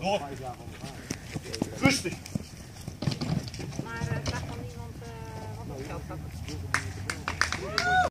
Door. Rustig. Maar eh, uh, vraag van niemand eh, wat het geld staat.